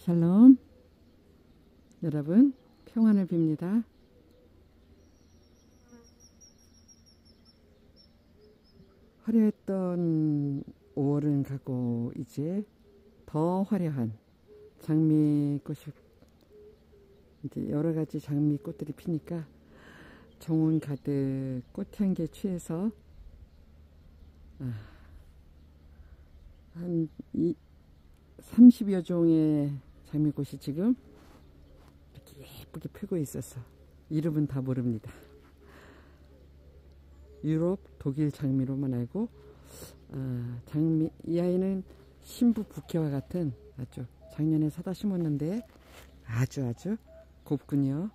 샬롬 여러분 평안을 빕니다. 화려했던 5월은 가고 이제 더 화려한 장미꽃이 이제 여러 가지 장미꽃들이 피니까 정원 가득 꽃향기에 취해서 아, 한 이, 30여 종의 장미꽃이 지금 이렇게 예쁘게 피고 있어서 이름은 다 모릅니다. 유럽, 독일 장미로만 알고 아, 장미 이 아이는 신부 부케와 같은 아주 작년에 사다 심었는데 아주 아주 곱군요.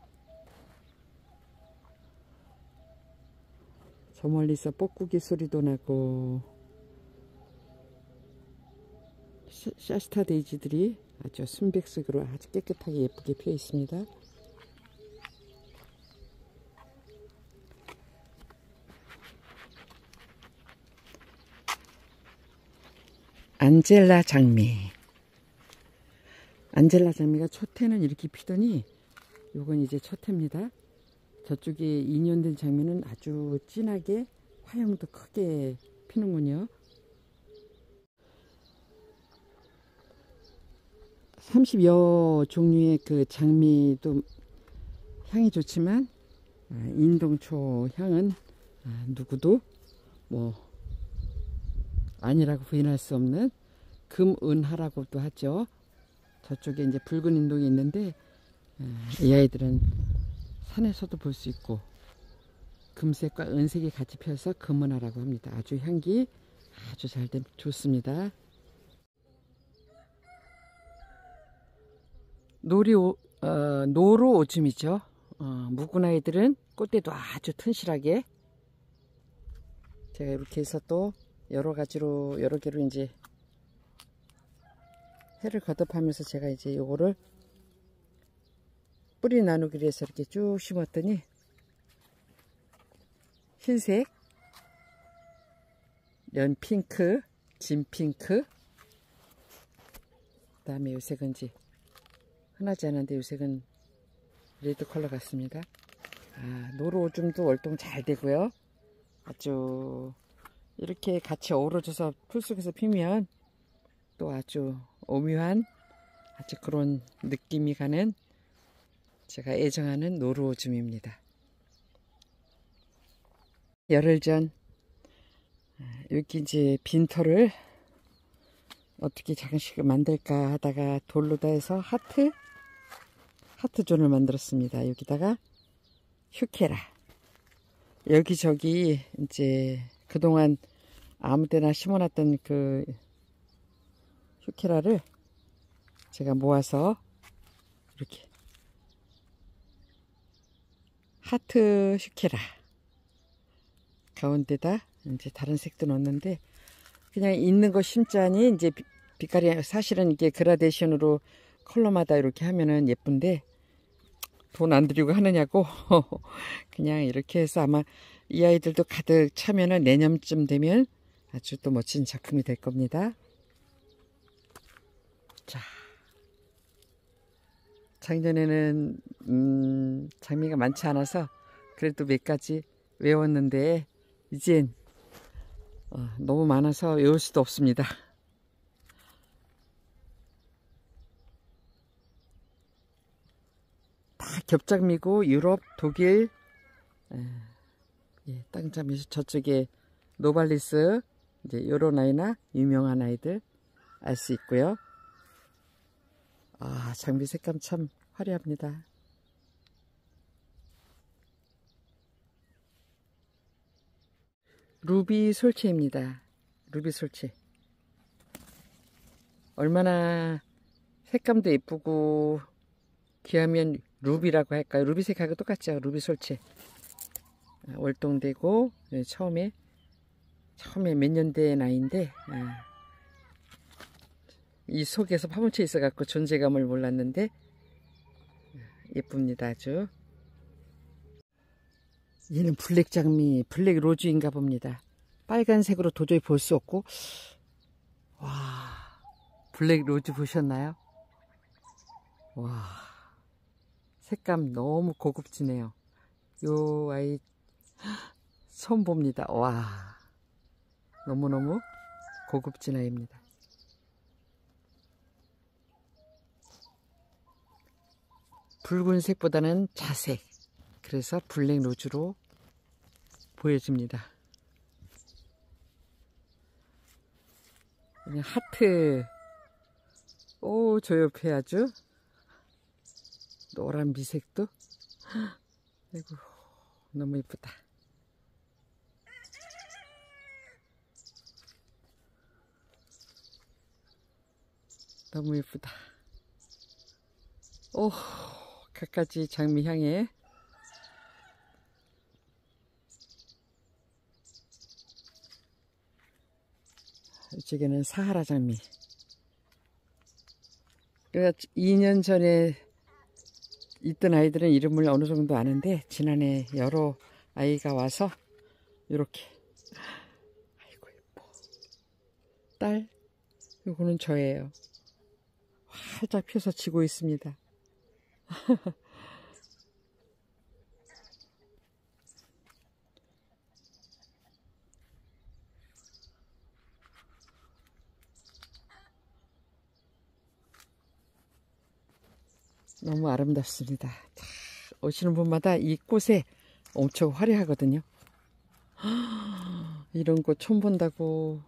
저 멀리서 뻐꾸기 소리도 나고 샤스타 데이지들이 아주 순백색으로 아주 깨끗하게 예쁘게 피어 있습니다. 안젤라 장미 안젤라 장미가 첫 해는 이렇게 피더니 요건 이제 첫 해입니다. 저쪽에 2년 된 장미는 아주 진하게 화형도 크게 피는군요. 30여 종류의 그 장미도 향이 좋지만 아, 인동초 향은 아, 누구도 뭐 아니라고 부인할 수 없는 금은하라고도 하죠. 저쪽에 이제 붉은 인동이 있는데 아, 이 아이들은 산에서도 볼 수 있고 금색과 은색이 같이 펴서 금은하라고 합니다. 아주 향기 아주 잘 된 좋습니다. 놀이 오, 어, 노루 오줌이죠. 어, 묵은 아이들은 꽃대도 아주 튼실하게 제가 이렇게 해서 또 여러 가지로 여러 개로 이제 해를 거듭하면서 제가 이제 요거를 뿌리 나누기를 해서 이렇게 쭉 심었더니 흰색 연핑크 진핑크 그 다음에 요색은 이제 흔하지 않은데 요색은 red 컬러 같습니다. 아, 노루 오줌도 월동 잘 되고요. 아주 이렇게 같이 어우러져서 풀 속에서 피면 또 아주 오묘한 아주 그런 느낌이 가는 제가 애정하는 노루 오줌입니다. 열흘 전 여기 이제 빈터를 어떻게 장식을 만들까 하다가 돌로다 해서 하트 하트존을 만들었습니다. 여기다가 휴케라 여기저기 이제 그동안 아무데나 심어놨던 그 휴케라를 제가 모아서 이렇게 하트 휴케라 가운데다 이제 다른 색도 넣었는데 그냥 있는 거 심자니 이제 빛깔이 사실은 이게 그라데이션으로 컬러마다 이렇게 하면은 예쁜데 돈 안 들이고 하느냐고 그냥 이렇게 해서 아마 이 아이들도 가득 차면은 내년쯤 되면 아주 또 멋진 작품이 될 겁니다. 자, 작년에는 음, 장미가 많지 않아서 그래도 몇 가지 외웠는데 이젠 어, 너무 많아서 외울 수도 없습니다. 다 겹장미고 유럽, 독일, 에, 예, 땅장미 저쪽에 노발리스 이제 요런 아이나 유명한 아이들 알 수 있고요. 아 장미 색감 참 화려합니다. 루비 솔체입니다. 루비 솔체. 얼마나 색감도 예쁘고 귀하면 루비라고 할까요? 루비색하고 똑같죠. 루비 솔체. 아, 월동되고 예, 처음에 처음에 몇 년 된 아이인데 아, 이 속에서 파묻혀 있어 갖고 존재감을 몰랐는데 아, 예쁩니다 아주 얘는 black 장미, black rose인가 봅니다. 빨간색으로 도저히 볼 수 없고 와 black rose 보셨나요? 와, 색감 너무 고급지네요. 요 아이 처음 봅니다. 와, 너무너무 고급진 아이입니다. 붉은색보다는 자색. 그래서 블랙 로즈로 보여집니다. 그냥 하트. 오, 저 옆에 아주 노란 미색도. 아이고, 너무 이쁘다. 너무 예쁘다. 오, 갖가지 장미 향에 이쪽에는 사하라 장미. 그래서 2년 전에 있던 아이들은 이름을 어느 정도 아는데 지난해 여러 아이가 와서 이렇게 아이고 예뻐 딸? 이거는 저예요. 활짝 펴서 지고 있습니다 너무 아름답습니다. 오시는 분마다 이 꽃에 엄청 화려하거든요. 이런 꽃 처음 본다고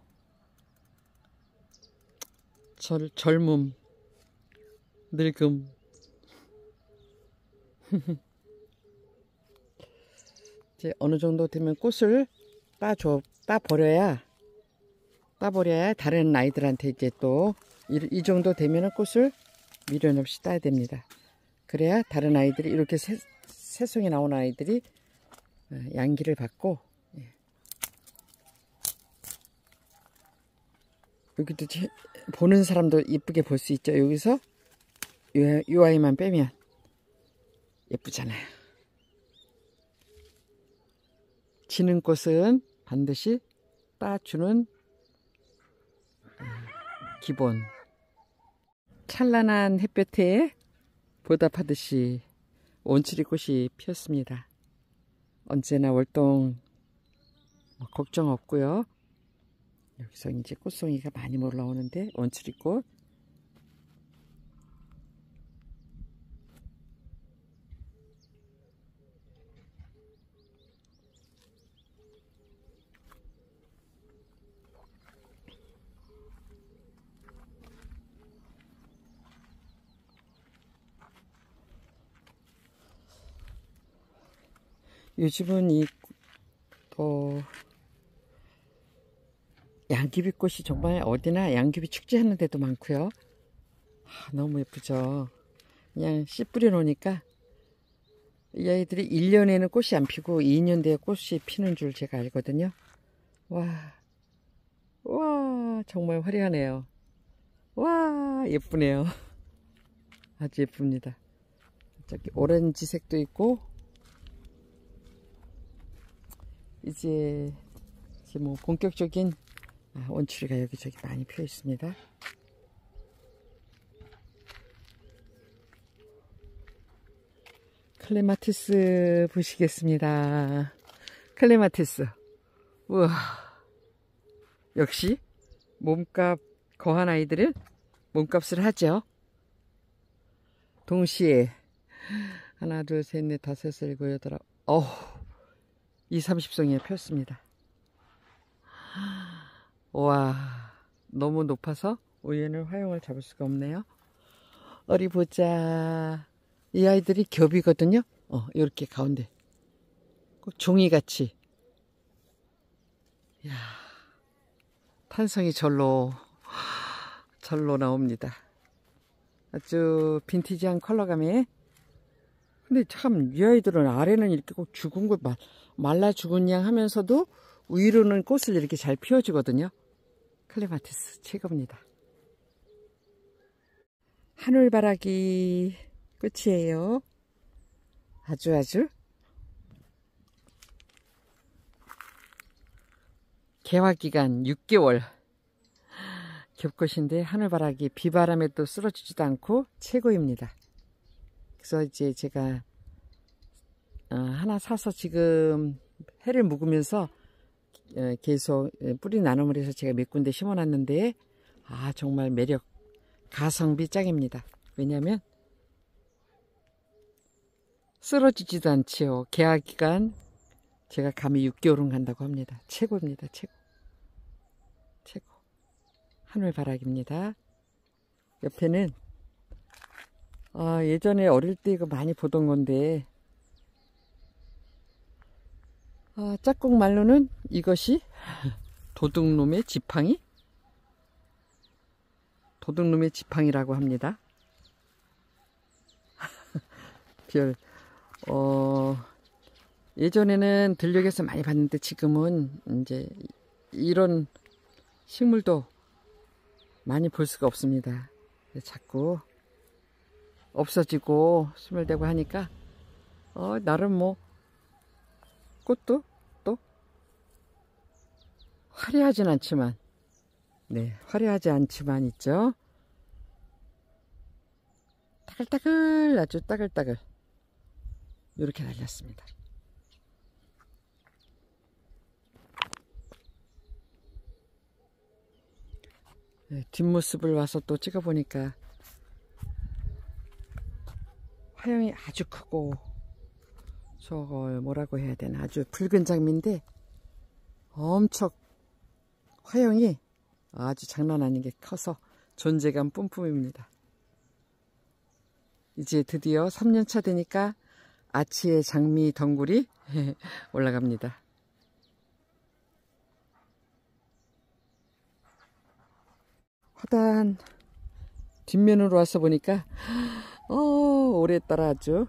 절, 젊음 늙음 이제 어느 정도 되면 꽃을 따줘 따 버려야 따 버려야 다른 아이들한테 이제 또이 정도 되면 꽃을 미련 없이 따야 됩니다. 그래야 다른 아이들이 이렇게 새, 새송이 나온 아이들이 어, 양기를 받고 예. 여기도 보는 사람도 이쁘게 볼 수 있죠. 여기서 이, 이 아이만 빼면 예쁘잖아요. 지는 꽃은 반드시 따주는 어, 기본 찬란한 햇볕에 보답하듯이 원추리 꽃이 피었습니다. 언제나 월동 뭐 걱정 없고요. 여기서 이제 꽃송이가 많이 올라오는데 원추리 꽃 요즘은 이, 어, 양귀비 꽃이 정말 어디나 양귀비 축제하는 데도 많고요. 아, 너무 예쁘죠. 그냥 씨 뿌려 놓으니까 이 아이들이 1년에는 꽃이 안 피고 2년 뒤에 꽃이 피는 줄 제가 알거든요. 와, 와, 정말 화려하네요. 와, 예쁘네요. 아주 예쁩니다. 저기 오렌지색도 있고 이제 이제 뭐 본격적인 아, 원추리가 여기저기 많이 피어 있습니다. 클레마티스 보시겠습니다. 클레마티스. 우와. 역시 몸값 거한 아이들은 몸값을 하죠. 동시에 하나, 둘, 셋, 넷, 다섯, 일곱, 여덟, 어우. 2, 30송이에 폈습니다. 와, 너무 높아서 우연을 화용을 잡을 수가 없네요. 어리 보자. 이 아이들이 겹이거든요. 어, 이렇게 가운데. 종이같이. 야 탄성이 절로, 절로 나옵니다. 아주 빈티지한 컬러감에 근데 참 이 아이들은 아래는 이렇게 꼭 죽은 걸 말, 말라 죽은 양 하면서도 위로는 꽃을 이렇게 잘 피워주거든요. 클레마티스 최고입니다. 하늘바라기 끝이에요. 아주 아주 개화기간 6개월 겹꽃인데 하늘바라기 비바람에 또 쓰러지지도 않고 최고입니다. 그래서 이제 제가 어, 하나 사서 지금 해를 묵으면서 어, 계속 예, 뿌리 나눔을 해서 제가 몇 군데 심어놨는데 아 정말 매력 가성비 짱입니다. 왜냐하면 쓰러지지도 않지요. 계약 기간 제가 감히 6개월은 간다고 합니다. 최고입니다. 최고. 최고. 하늘 바라기입니다. 옆에는 아, 예전에 어릴 때 이거 많이 보던 건데 아, 짝꿍 말로는 이것이 도둑놈의 지팡이? 도둑놈의 지팡이라고 합니다. 별, 어, 예전에는 들녘에서 많이 봤는데 지금은 이제 이런 식물도 많이 볼 수가 없습니다. 자꾸 없어지고 스물대고 하니까 어, 나름 뭐 꽃도? 또? 화려하진 않지만. 네 화려하지 않지만 있죠. 따글따글 아주 따글따글. 이렇게 달렸습니다. 네, 뒷모습을 와서 또 찍어보니까 화형이 아주 크고 저걸 뭐라고 해야 되나 아주 붉은 장미인데 엄청 화형이 아주 장난 아닌 게 커서 존재감 뿜뿜입니다. 이제 드디어 3년차 되니까 아치의 장미 덩굴이 올라갑니다. 화단 뒷면으로 와서 보니까 어 오래따라 아주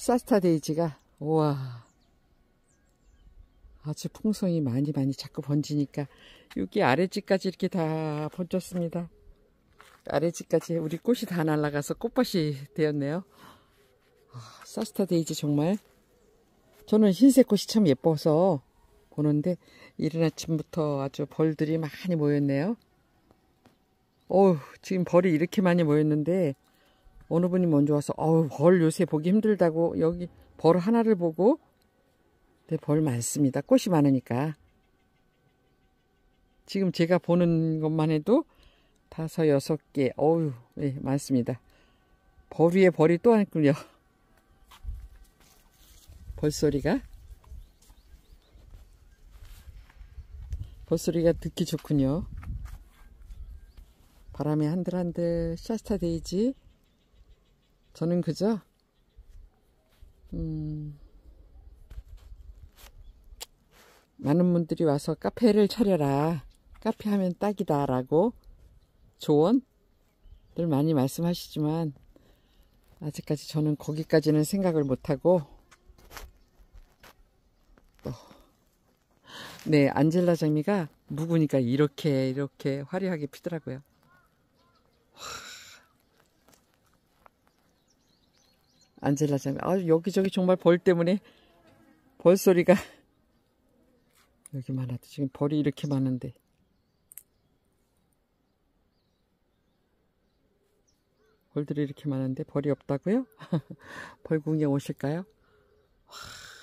사스타 데이지가 우와 아주 풍성이 많이 많이 자꾸 번지니까 여기 아래집까지 이렇게 다 번졌습니다. 아래집까지 우리 꽃이 다 날아가서 꽃밭이 되었네요. 아, 사스타 데이지 정말 저는 흰색 꽃이 참 예뻐서 보는데 이른 아침부터 아주 벌들이 많이 모였네요. 어우 지금 벌이 이렇게 많이 모였는데 어느 분이 먼저 와서 어우 벌 요새 보기 힘들다고 여기 벌 하나를 보고 네, 벌 많습니다. 꽃이 많으니까 지금 제가 보는 것만 해도 다섯 여섯 개 어우 네, 많습니다. 벌 위에 벌이 또 있군요. 벌소리가 벌소리가 듣기 좋군요. 바람이 한들한들 샤스타 데이지 저는 그저 음, 많은 분들이 와서 카페를 차려라 카페 하면 딱이다 라고 조언들 많이 말씀하시지만 아직까지 저는 거기까지는 생각을 못하고 또 네, 안젤라 장미가 묵으니까 이렇게 이렇게 화려하게 피더라고요. 안젤라 장미. 아, 여기저기 정말 벌 때문에 벌 소리가 여기 많아도 지금 벌이 이렇게 많은데 벌들이 이렇게 많은데 벌이 없다고요? 벌궁에 오실까요? 와,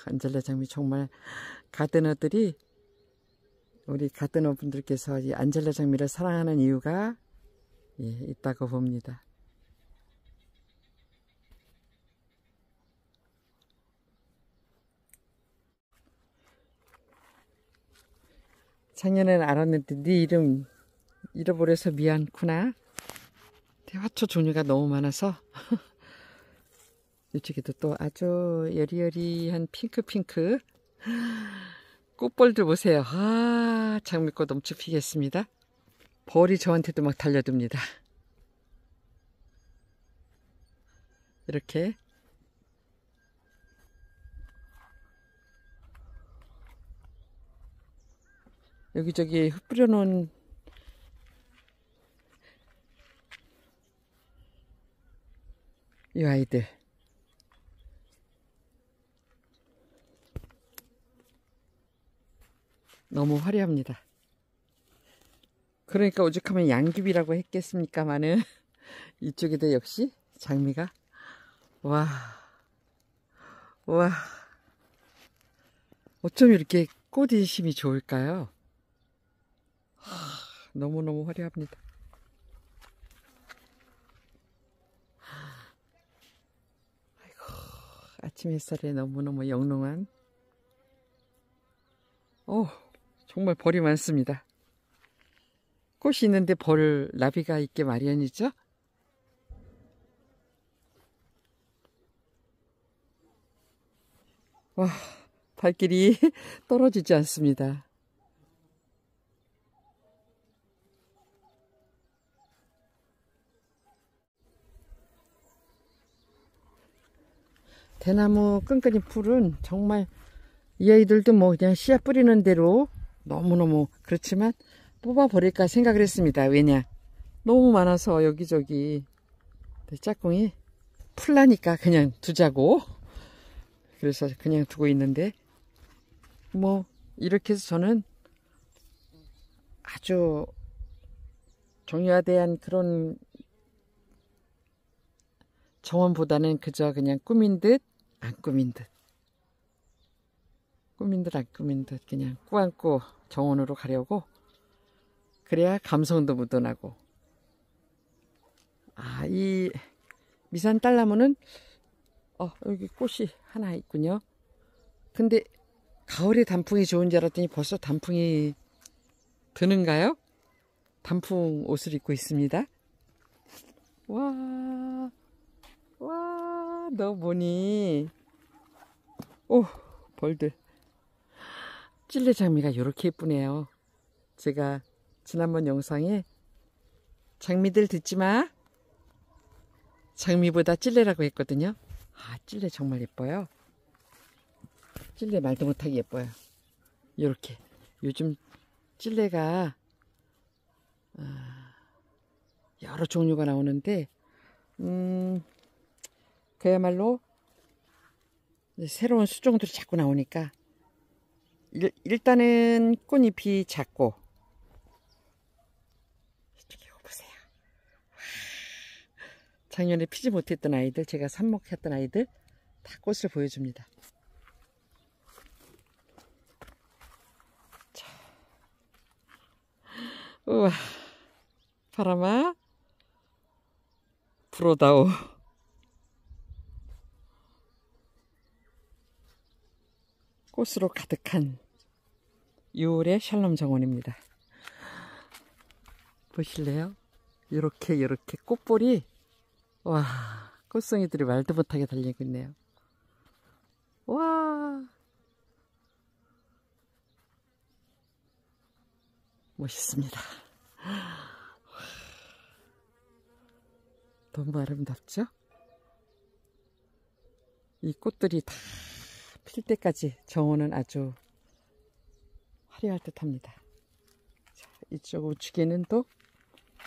안젤라 장미 정말 가드너들이 우리 가드너 분들께서 이 안젤라 장미를 사랑하는 이유가 예, 있다고 봅니다. 작년에는 알았는데 네 이름 잃어버려서 미안구나. 대화초 종류가 너무 많아서 이쪽에도 또 아주 여리여리한 핑크핑크 꽃벌들 보세요. 아 장미꽃 엄청 피겠습니다. 벌이 저한테도 막 달려듭니다. 이렇게 여기저기 흩뿌려 놓은 이 아이들 너무 화려합니다. 그러니까 오죽하면 양귀비라고 했겠습니까마는 이쪽에도 역시 장미가 와, 와, 어쩜 이렇게 꽃인심이 좋을까요? 하, 너무너무 화려합니다. 아이고, 아침 햇살에 너무너무 영롱한, 어, 정말 벌이 많습니다. 꽃이 있는데 벌, 나비가 있게 마련이죠? 와, 발길이 떨어지지 않습니다. 대나무 끈끈이 풀은 정말 이 아이들도 뭐 그냥 씨앗 뿌리는 대로 너무너무 그렇지만 뽑아버릴까 생각을 했습니다. 왜냐 너무 많아서 여기저기 짝꿍이 풀라니까 그냥 두자고 그래서 그냥 두고 있는데 뭐 이렇게 해서 저는 아주 정유화대한 그런 정원보다는 그저 그냥 꾸민 듯 안 꾸민 듯. 꾸민 듯 안 꾸민 듯. 그냥 꾸안꾸 정원으로 가려고 그래야 감성도 묻어나고. 아 이 미산 딸나무는 어 여기 꽃이 하나 있군요. 근데 가을에 단풍이 좋은 줄 알았더니 벌써 단풍이 드는가요? 단풍 옷을 입고 있습니다. 와 와, 너 뭐니? 오, 벌들. 찔레 장미가 이렇게 예쁘네요. 제가 지난번 영상에 장미들 듣지 마. 장미보다 찔레라고 했거든요. 아, 찔레 정말 예뻐요. 찔레 말도 못하게 예뻐요. 이렇게. 요즘 찔레가 아, 여러 종류가 나오는데 음, 그야말로 새로운 수종들이 자꾸 나오니까 일, 일단은 꽃잎이 작고 이쪽에 보세요. 작년에 피지 못했던 아이들 제가 삽목했던 아이들 다 꽃을 보여줍니다. 자, 우와 바람아 불어다오 꽃으로 가득한 6월의 샬롬 정원입니다. 보실래요? 이렇게 이렇게 꽃볼이 와 꽃송이들이 말도 못하게 달리고 있네요. 와 멋있습니다. 너무 아름답죠? 이 꽃들이 다 필 때까지 정원은 아주 화려할 듯 합니다. 자, 이쪽 우측에는 또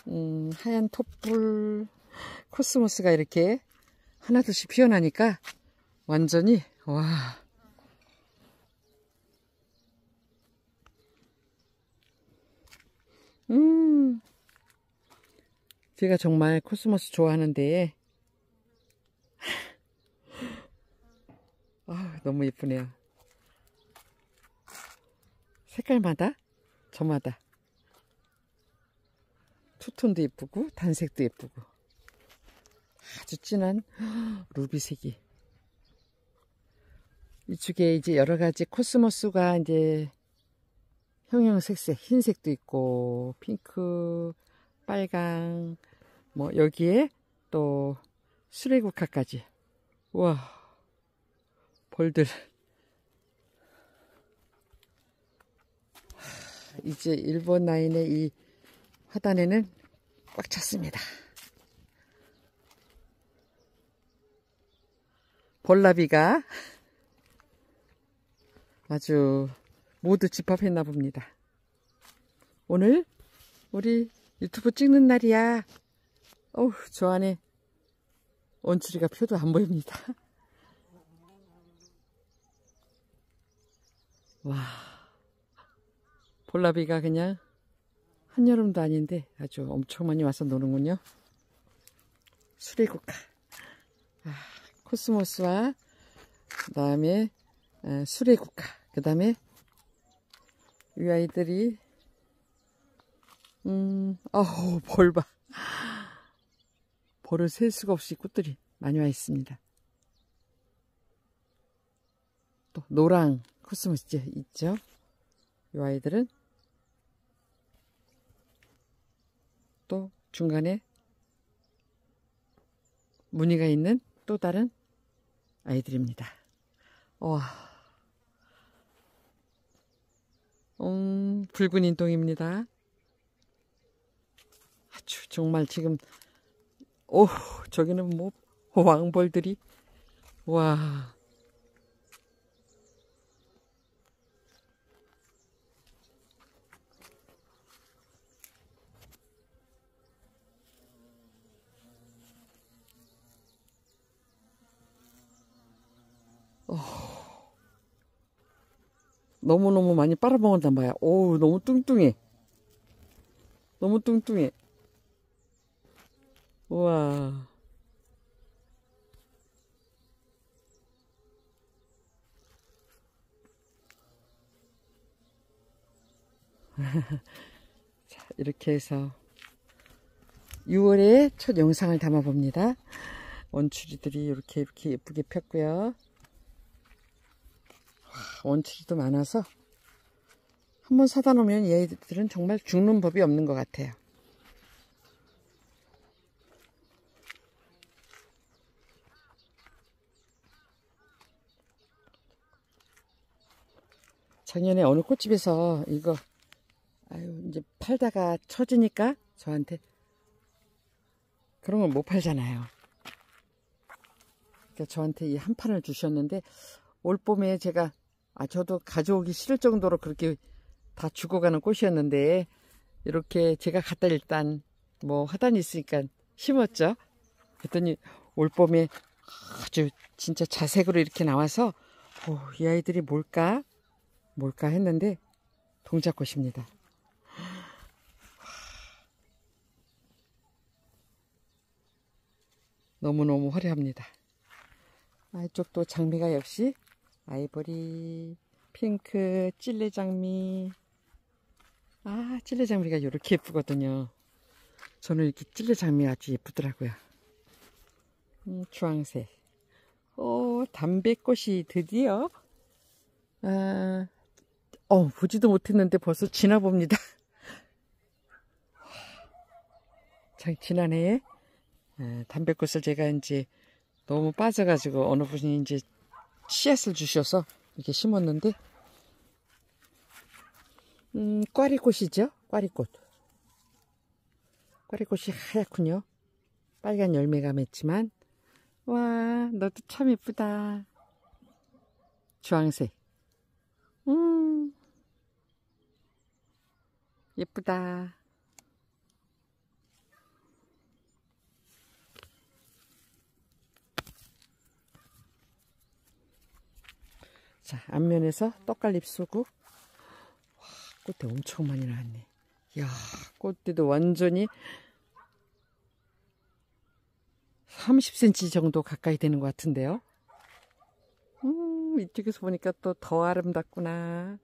음, 하얀 톱풀 코스모스가 이렇게 하나둘씩 피어나니까 완전히 와 음, 제가 정말 코스모스 좋아하는데 아, 너무 예쁘네요. 색깔마다? 저마다. 투톤도 예쁘고 단색도 예쁘고. 아주 진한 루비색이. 이쪽에 이제 여러 가지 코스모스가 이제 형형색색 흰색도 있고 핑크 빨강 뭐 여기에 또 수레국화까지. 와 벌들 이제 일본 라인의 이 화단에는 꽉 찼습니다. 볼라비가 아주 모두 집합했나 봅니다. 오늘 우리 유튜브 찍는 날이야. 어우, 저 안에 원추리가 표도 안 보입니다. 와. 볼라비가 그냥 한여름도 아닌데 아주 엄청 많이 와서 노는군요. 수레국화. 아, 코스모스와 그 다음에 수레국화. 그 다음에 이 아이들이 음 아우 벌 봐. 벌을 셀 수가 없이 꽃들이 많이 와 있습니다. 또 노랑 코스모스 있죠 이 아이들은 또 중간에 무늬가 있는 또 다른 아이들입니다. 와, 음, 붉은 인동입니다. 아주 정말 지금 오 저기는 뭐 왕벌들이 와 어. 너무너무 많이 빨아먹었단 말이야. 오우, 너무 뚱뚱해. 너무 뚱뚱해. 우와. 자, 이렇게 해서 6월의 첫 영상을 담아봅니다. 원추리들이 이렇게 이렇게 예쁘게 폈고요. 원추리도 많아서 한번 사다 놓으면 얘들은 정말 죽는 법이 없는 것 같아요. 작년에 어느 꽃집에서 이거 아유 이제 팔다가 처지니까 저한테 그런 걸 못 팔잖아요. 그러니까 저한테 이 한 판을 주셨는데 올 봄에 제가 아 저도 가져오기 싫을 정도로 그렇게 다 죽어가는 꽃이었는데 이렇게 제가 갖다 일단 뭐 하단이 있으니까 심었죠. 그랬더니 올 봄에 아주 진짜 자색으로 이렇게 나와서 오, 이 아이들이 뭘까 뭘까 했는데 동작꽃입니다. 너무너무 화려합니다. 아, 이쪽도 장미가 역시 아이보리, 핑크, 찔레 장미. 아, 찔레 장미가 이렇게 예쁘거든요. 저는 이렇게 찔레 장미 아주 예쁘더라고요. 음, 주황색. 오, 담배꽃이 드디어, 아, 어, 보지도 못했는데 벌써 지나 봅니다. 참, 지난해에 아, 담배꽃을 제가 이제 너무 빠져가지고 어느 분이 이제 씨앗을 주셔서 이렇게 심었는데 음, 꽈리꽃이죠? 꽈리꽃. 꽈리꽃이 하얗군요. 빨간 열매가 맺지만 와 너도 참 예쁘다. 주황색. 음 예쁘다. 자, 앞면에서 떡갈립 수국. 와, 꽃대 엄청 많이 나왔네. 이야, 꽃대도 완전히 30cm 정도 가까이 되는 것 같은데요. 음, 이쪽에서 보니까 또 더 아름답구나.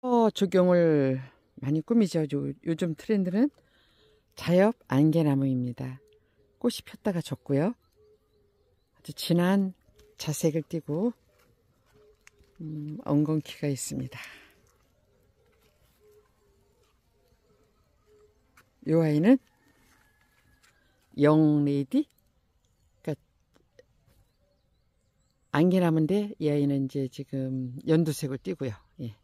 어, 조경을 많이 꾸미죠. 요, 요즘 트렌드는 자엽 안개나무입니다. 꽃이 폈다가 졌고요. 아주 진한 자색을 띠고 음, 엉겅퀴가 있습니다. 이 아이는 영레디 그러니까 안개나무인데 이 아이는 이제 지금 연두색을 띠고요. 예.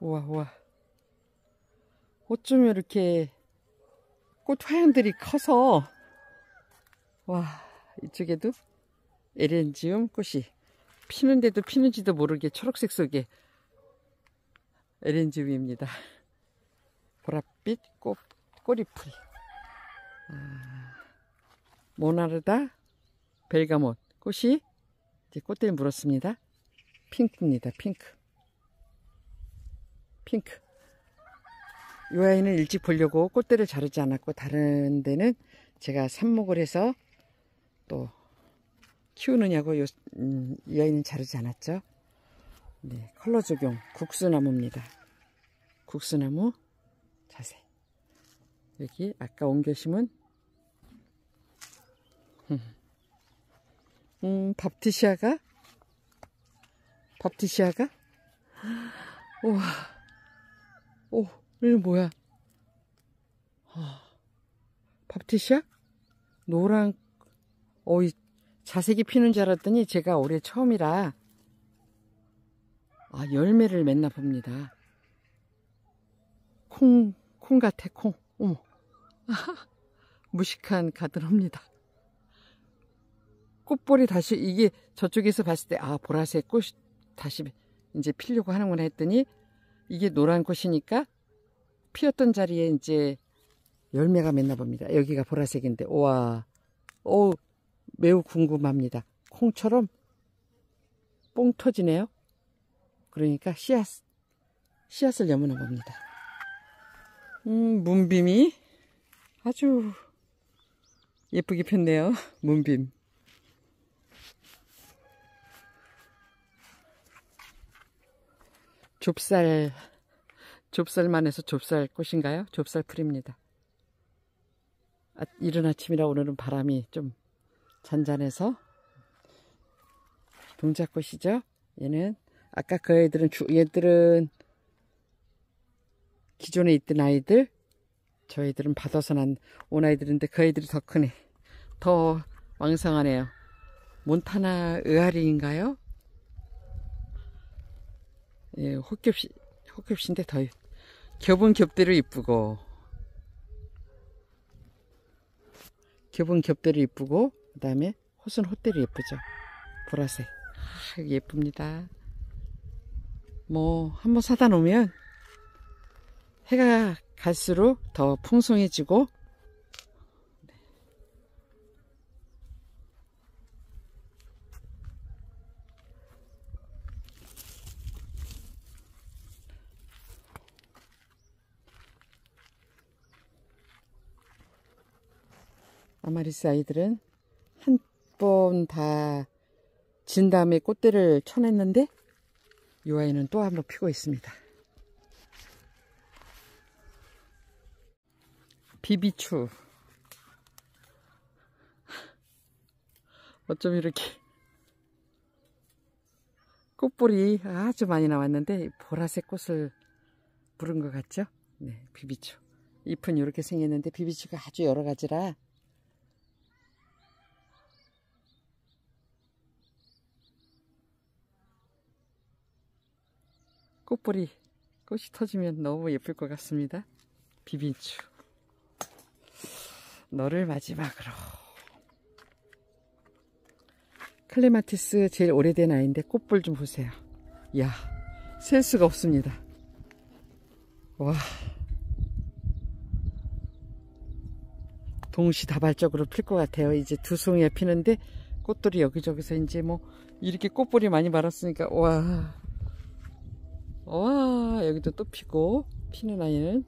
우와 우와 어쩌면 이렇게 꽃 화양들이 커서 와 이쪽에도 에렌지움 꽃이 피는데도 피는지도 모르게 초록색 속에 에렌지움입니다 보랏빛 꽃, 꼬리풀 아, 모나르다 벨가못 꽃이 이제 꽃대를 물었습니다. 핑크입니다. 핑크. 핑크. 이 아이는 일찍 보려고 꽃대를 자르지 않았고 다른 데는 제가 삽목을 해서 또 키우느냐고 요, 음, 이 아이는 자르지 않았죠. 네, 컬러 적용 국수나무입니다. 국수나무 자세. 여기 아까 옮겨 심은 음, 밥티시아가 밥티시아가 우와 오 이거 뭐야? 아, 밥티시아 노랑 어이 자색이 피는 줄 알았더니 제가 올해 처음이라. 아 열매를 맺나 봅니다. 콩 콩 같아 콩. 어머. 무식한 가들합니다. 꽃볼이 다시 이게 저쪽에서 봤을 때 아 보라색 꽃이 다시 이제 피려고 하는구나 했더니 이게 노란 꽃이니까 피었던 자리에 이제 열매가 맺나 봅니다. 여기가 보라색인데 와, 오 매우 궁금합니다. 콩처럼 뽕 터지네요. 그러니까 씨앗 씨앗을 여무나 봅니다. 음, 문빔이 아주 예쁘게 폈네요. 문빔. 좁쌀 좁쌀만 해서 좁쌀 꽃인가요? 좁쌀 풀입니다. 아, 이른 아침이라 오늘은 바람이 좀 잔잔해서 동작꽃이죠. 얘는 아까 그 애들은 주, 얘들은 기존에 있던 아이들 저희들은 받아서 난 온 아이들인데 그 아이들이 더 크네. 더 왕성하네요. 몬타나 의아리인가요? 예, 혹겹시, 혹겹시인데 더, 겹은 겹대로 이쁘고, 겹은 겹대로 이쁘고, 그 다음에 호은 호대로 예쁘죠. 보라색. 아, 예쁩니다. 뭐, 한번 사다 놓으면, 해가 갈수록 더 풍성해지고, 아마리스 아이들은 한 번 다 진 다음에 꽃대를 쳐냈는데 이 아이는 또 한 번 피고 있습니다. 비비추 어쩜 이렇게 꽃볼이 아주 많이 나왔는데 보라색 꽃을 부른 것 같죠? 네, 비비추 잎은 이렇게 생겼는데 비비추가 아주 여러 가지라 꽃뿌리 꽃이 터지면 너무 예쁠 것 같습니다. 비빈추 너를 마지막으로 클레마티스 제일 오래된 아이인데 꽃볼 좀 보세요. 이야, 셀 수가 없습니다. 와. 동시다발적으로 필 것 같아요. 이제 두 송이가 피는데 꽃들이 여기저기서 이제 뭐 이렇게 꽃볼이 많이 말았으니까 와 와 여기도 또 피고 피는 아이는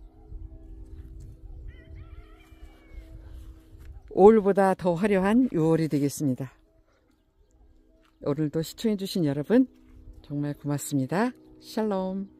올보다 더 화려한 6월이 되겠습니다. 오늘도 시청해주신 여러분 정말 고맙습니다. 샬롬